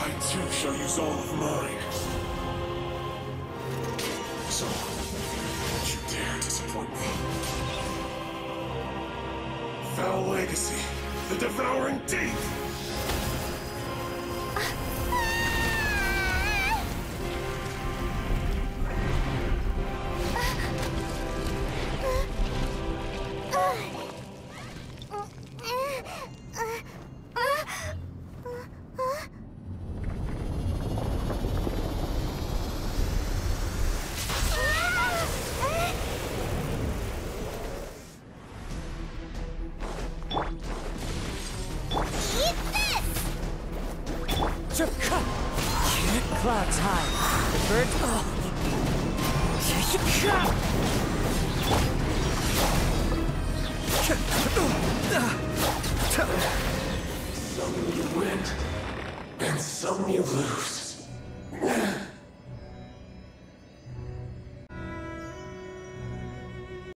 I too shall use all of mine. So, Foul Legacy, the Devouring Deep! Clouds high. The birds. Oh. Some you win, and some you lose.